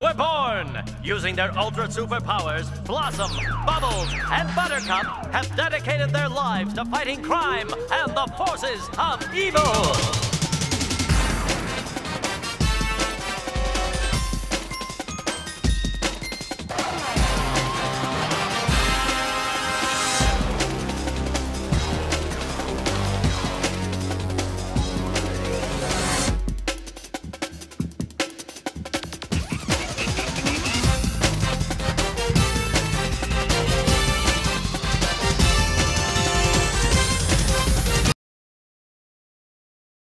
were born. Using their ultra superpowers, Blossom, Bubbles, and Buttercup have dedicated their lives to fighting crime and the forces of evil.